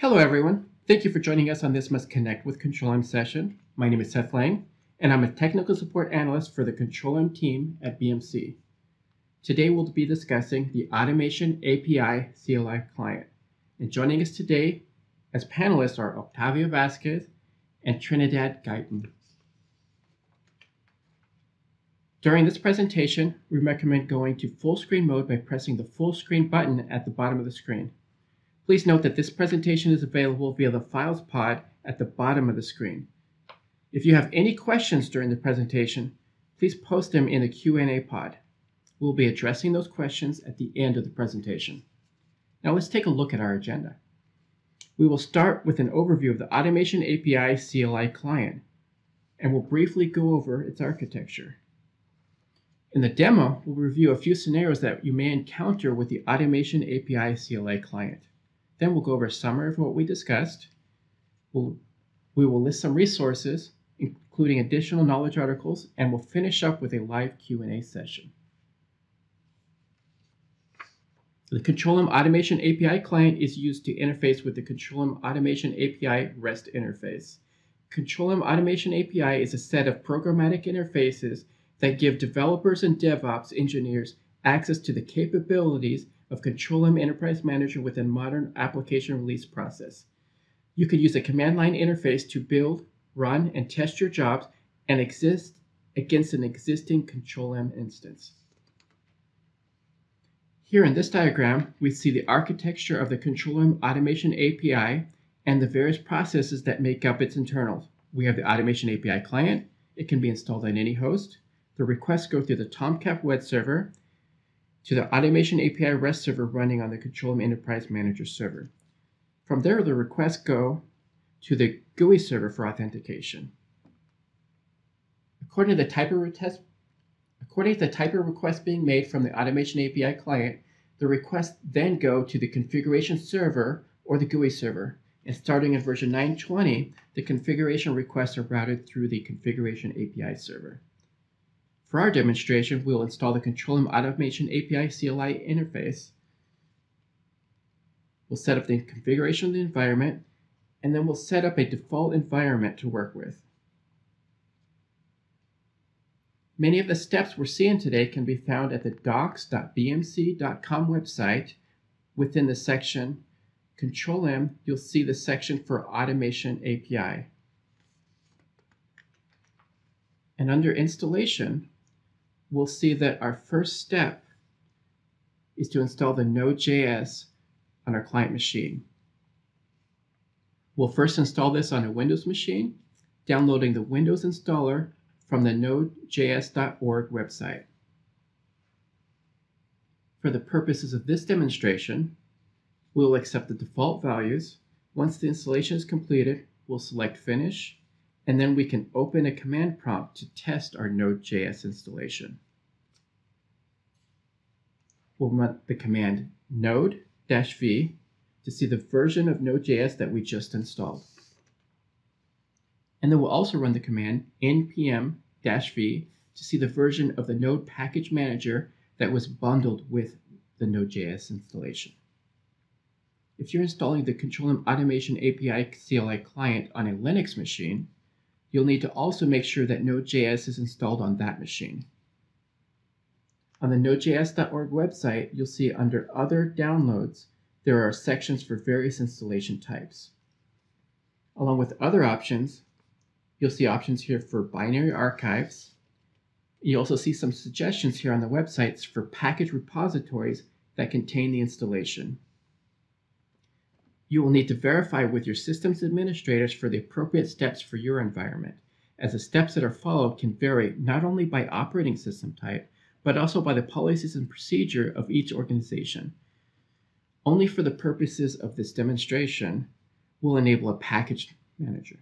Hello, everyone. Thank you for joining us on this Must Connect with Control M session. My name is Seth Lang, and I'm a technical support analyst for the Control M team at BMC. Today, we'll be discussing the Automation API CLI client. And joining us today as panelists are Octavio Vasquez and Trinidad Guyton. During this presentation, we recommend going to full screen mode by pressing the full screen button at the bottom of the screen. Please note that this presentation is available via the Files pod at the bottom of the screen. If you have any questions during the presentation, please post them in the Q&A pod. We'll be addressing those questions at the end of the presentation. Now let's take a look at our agenda. We will start with an overview of the Automation API CLI client, and we'll briefly go over its architecture. In the demo, we'll review a few scenarios that you may encounter with the Automation API CLI client. Then we'll go over a summary of what we discussed. We'll, we will list some resources, including additional knowledge articles, and we'll finish up with a live Q&A session. The Control-M Automation API client is used to interface with the Control-M Automation API REST interface. Control-M Automation API is a set of programmatic interfaces that give developers and DevOps engineers access to the capabilities of Control-M Enterprise Manager within modern application release process. You could use a command line interface to build, run, and test your jobs and exist against an existing Control-M instance. Here in this diagram, we see the architecture of the Control-M Automation API and the various processes that make up its internals. We have the Automation API client. It can be installed on any host. The requests go through the Tomcat web server to the Automation API REST server running on the Control Enterprise Manager server. From there, the requests go to the GUI server for authentication. According to the type of according to the type of request being made from the Automation API client, the requests then go to the configuration server or the GUI server. And starting in version 920, the configuration requests are routed through the configuration API server. For our demonstration, we'll install the Control-M Automation API CLI interface. We'll set up the configuration of the environment, and then we'll set up a default environment to work with. Many of the steps we're seeing today can be found at the docs.bmc.com website. Within the section Control M, you'll see the section for Automation API. And under Installation, we'll see that our first step is to install the Node.js on our client machine. We'll first install this on a Windows machine, downloading the Windows installer from the nodejs.org website. For the purposes of this demonstration, we will accept the default values. Once the installation is completed, we'll select Finish, and then we can open a command prompt to test our Node.js installation. We'll run the command node-v to see the version of Node.js that we just installed. And then we'll also run the command npm-v to see the version of the Node package manager that was bundled with the Node.js installation. If you're installing the Control-M Automation API CLI client on a Linux machine, you'll need to also make sure that Node.js is installed on that machine. On the Node.js.org website, you'll see under Other Downloads, there are sections for various installation types. Along with other options, you'll see options here for binary archives. You also see some suggestions here on the websites for package repositories that contain the installation. You will need to verify with your systems administrators for the appropriate steps for your environment, as the steps that are followed can vary not only by operating system type, but also by the policies and procedure of each organization. Only for the purposes of this demonstration will enable a package manager.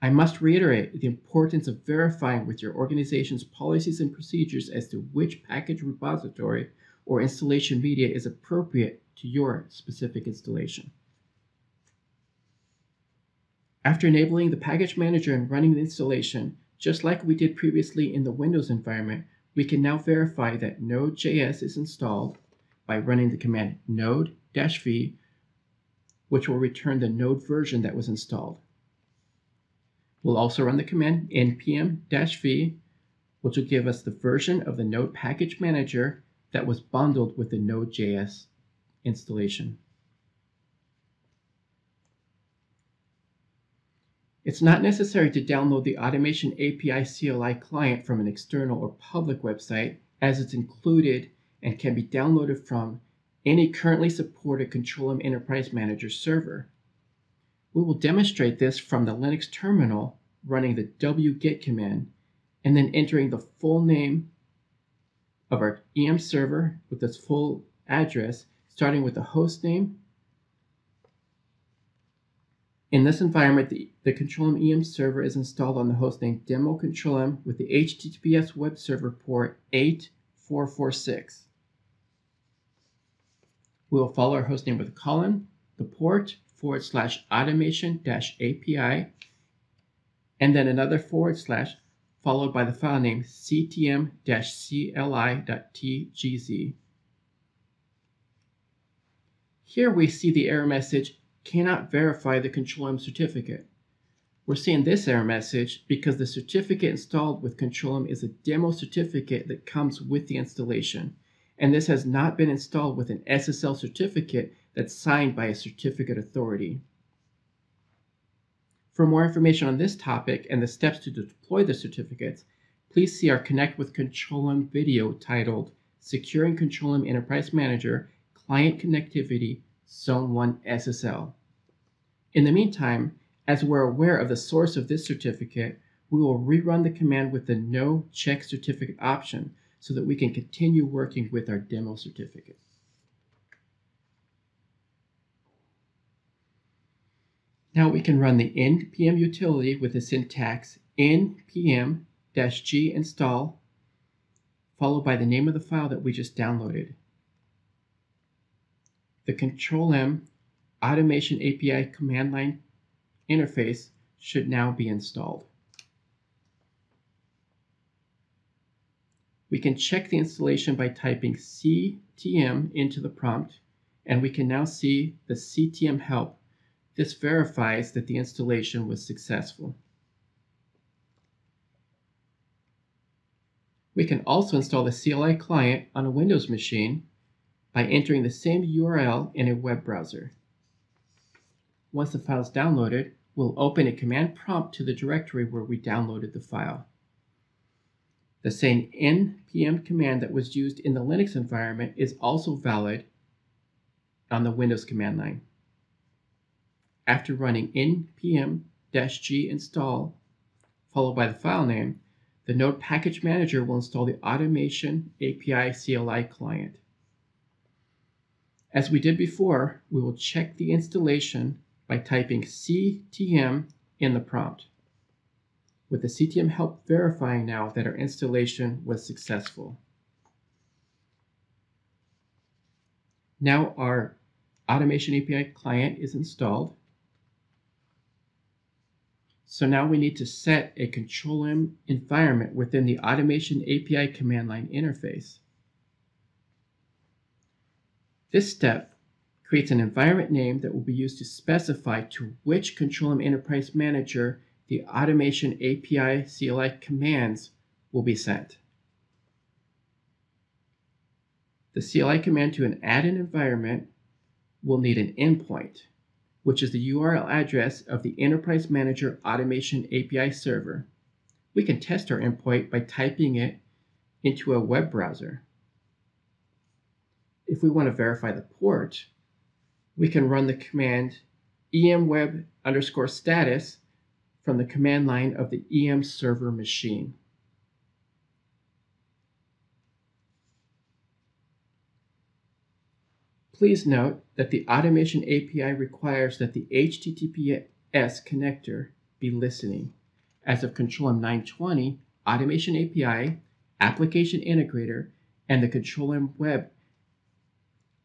I must reiterate the importance of verifying with your organization's policies and procedures as to which package repository or installation media is appropriate to your specific installation. After enabling the package manager and running the installation, just like we did previously in the Windows environment, we can now verify that Node.js is installed by running the command node-v which will return the node version that was installed. We'll also run the command npm-v, which will give us the version of the Node Package Manager that was bundled with the Node.js installation. It's not necessary to download the Automation API CLI client from an external or public website, as it's included and can be downloaded from any currently supported Control-M Enterprise Manager server. We will demonstrate this from the Linux terminal running the wget command and then entering the full name of our EM server with its full address, starting with the host name. In this environment, the, the Control-M EM server is installed on the hostname demo Control-M with the HTTPS web server port 8446. We will follow our hostname with a colon, the port, forward slash automation dash API, and then another forward slash followed by the file name ctm-cli.tgz. Here we see the error message, cannot verify the Control-M certificate. We're seeing this error message because the certificate installed with Control-M is a demo certificate that comes with the installation and this has not been installed with an SSL certificate that's signed by a certificate authority. For more information on this topic and the steps to deploy the certificates, please see our Connect with Control-M video titled Securing Control-M Enterprise Manager Client Connectivity Zone 1 SSL. In the meantime, as we're aware of the source of this certificate, we will rerun the command with the No Check Certificate option so that we can continue working with our demo certificate. Now we can run the npm utility with the syntax npm-g install followed by the name of the file that we just downloaded. The Control-M Automation API command line interface should now be installed. We can check the installation by typing ctm into the prompt, and we can now see the ctm help. This verifies that the installation was successful. We can also install the CLI client on a Windows machine by entering the same URL in a web browser. Once the file is downloaded, we'll open a command prompt to the directory where we downloaded the file. The same npm command that was used in the Linux environment is also valid on the Windows command line. After running npm-g install followed by the file name, the Node Package Manager will install the Automation API CLI client. As we did before, we will check the installation by typing ctm in the prompt with the CTM help verifying now that our installation was successful. Now our Automation API client is installed. So now we need to set a Control-M environment within the Automation API command line interface. This step creates an environment name that will be used to specify to which Control-M Enterprise Manager the automation API CLI commands will be sent. The CLI command to an add-in environment will need an endpoint, which is the URL address of the Enterprise Manager Automation API server. We can test our endpoint by typing it into a web browser. If we want to verify the port, we can run the command emweb underscore status from the command line of the EM server machine. Please note that the Automation API requires that the HTTPS connector be listening. As of Control-M 920, Automation API, Application Integrator, and the Control-M Web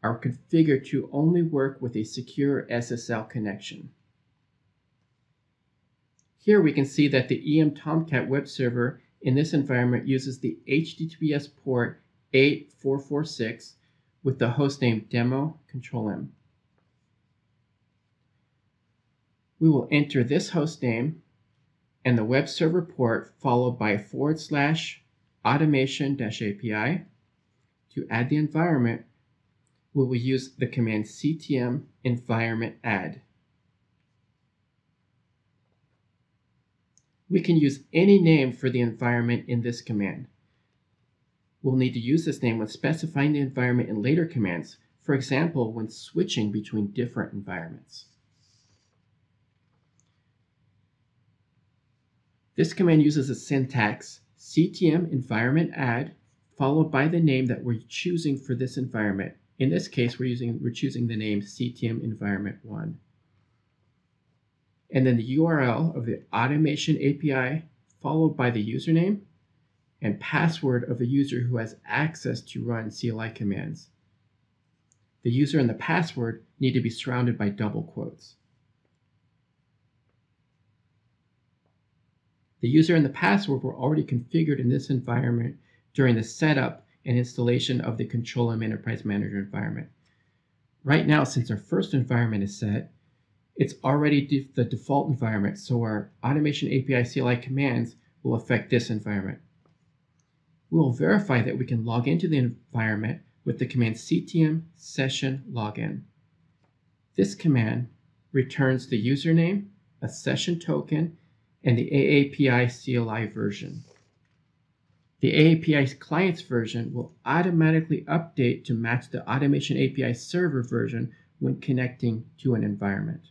are configured to only work with a secure SSL connection. Here we can see that the EM Tomcat web server in this environment uses the HTTPS port 8446 with the hostname demo control-m. we will enter this host name and the web server port followed by forward slash automation dash API. To add the environment, we will use the command ctm environment add. We can use any name for the environment in this command. We'll need to use this name when specifying the environment in later commands, for example, when switching between different environments. This command uses the syntax ctm environment add followed by the name that we're choosing for this environment. In this case, we're using we're choosing the name ctm environment 1. And then the URL of the automation API followed by the username and password of the user who has access to run CLI commands. The user and the password need to be surrounded by double quotes. The user and the password were already configured in this environment during the setup and installation of the Control-M Enterprise Manager environment. Right now, since our first environment is set, it's already de the default environment, so our Automation API CLI commands will affect this environment. We will verify that we can log into the environment with the command ctm session login. This command returns the username, a session token, and the AAPI CLI version. The AAPI client's version will automatically update to match the Automation API server version when connecting to an environment.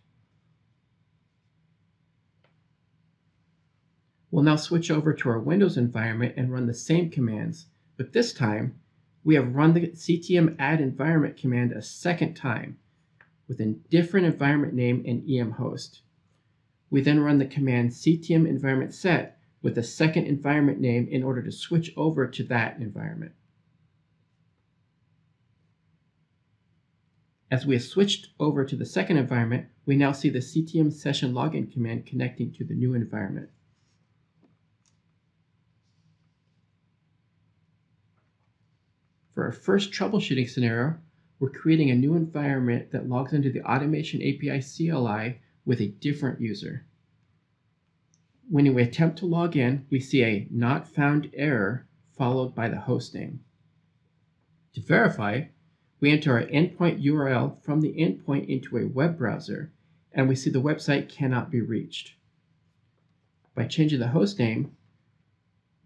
We'll now switch over to our Windows environment and run the same commands, but this time we have run the ctm add environment command a second time with a different environment name and EM host. We then run the command ctm environment set with a second environment name in order to switch over to that environment. As we have switched over to the second environment, we now see the ctm session login command connecting to the new environment. For our first troubleshooting scenario, we're creating a new environment that logs into the Automation API CLI with a different user. When we attempt to log in, we see a not found error followed by the host name. To verify, we enter our endpoint URL from the endpoint into a web browser, and we see the website cannot be reached. By changing the host name,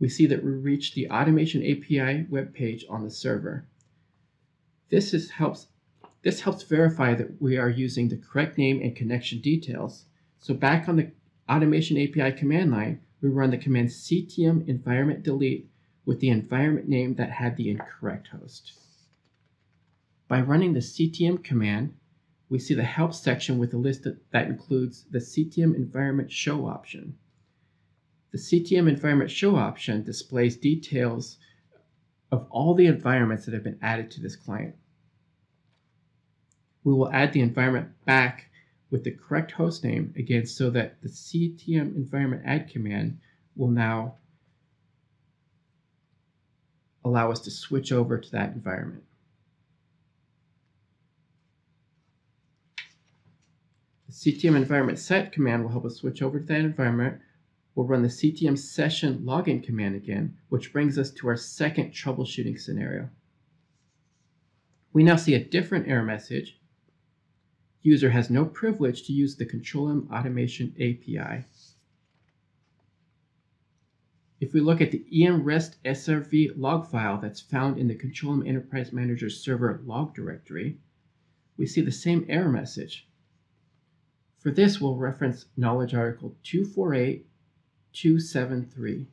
we see that we reach the Automation API web page on the server. This is, helps this helps verify that we are using the correct name and connection details. So back on the Automation API command line, we run the command ctm environment delete with the environment name that had the incorrect host. By running the ctm command, we see the help section with a list that includes the ctm environment show option. The ctm environment show option displays details of all the environments that have been added to this client we will add the environment back with the correct host name again so that the ctm environment add command will now allow us to switch over to that environment. The ctm environment set command will help us switch over to that environment. We'll run the ctm session login command again, which brings us to our second troubleshooting scenario. We now see a different error message user has no privilege to use the Control-M Automation API. If we look at the emrest SRV log file that's found in the Control-M Enterprise Manager server log directory, we see the same error message. For this, we'll reference knowledge article 248273.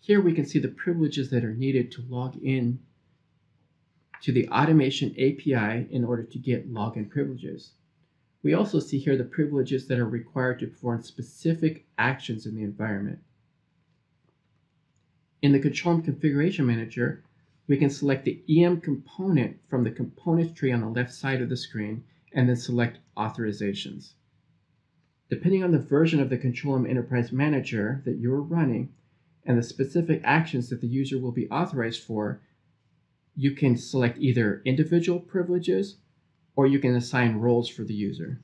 Here we can see the privileges that are needed to log in to the automation API in order to get login privileges. We also see here the privileges that are required to perform specific actions in the environment. In the Control and Configuration Manager, we can select the EM component from the components tree on the left side of the screen and then select authorizations. Depending on the version of the Control-M Enterprise Manager that you're running and the specific actions that the user will be authorized for, you can select either individual privileges or you can assign roles for the user.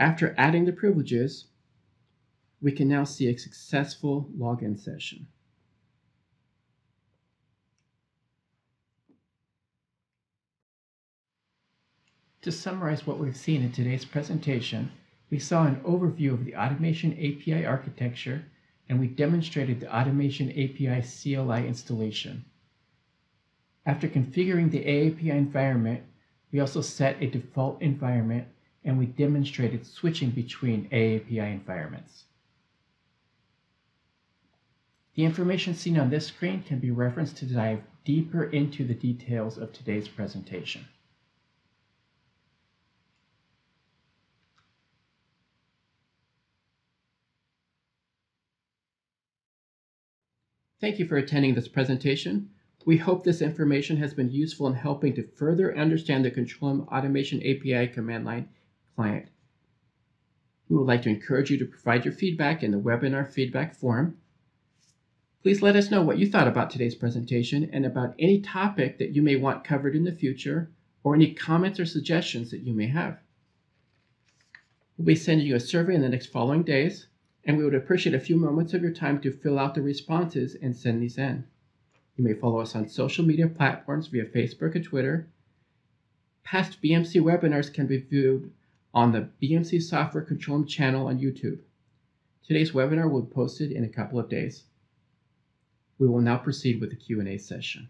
After adding the privileges, we can now see a successful login session. To summarize what we've seen in today's presentation, we saw an overview of the Automation API architecture and we demonstrated the Automation API CLI installation. After configuring the AAPI environment, we also set a default environment and we demonstrated switching between AAPI environments. The information seen on this screen can be referenced to dive deeper into the details of today's presentation. Thank you for attending this presentation. We hope this information has been useful in helping to further understand the Control-M Automation API command line client. We would like to encourage you to provide your feedback in the webinar feedback form. Please let us know what you thought about today's presentation and about any topic that you may want covered in the future or any comments or suggestions that you may have. We'll be sending you a survey in the next following days and we would appreciate a few moments of your time to fill out the responses and send these in. You may follow us on social media platforms via Facebook and Twitter. Past BMC webinars can be viewed on the BMC Software Control channel on YouTube. Today's webinar will be posted in a couple of days. We will now proceed with the Q&A session.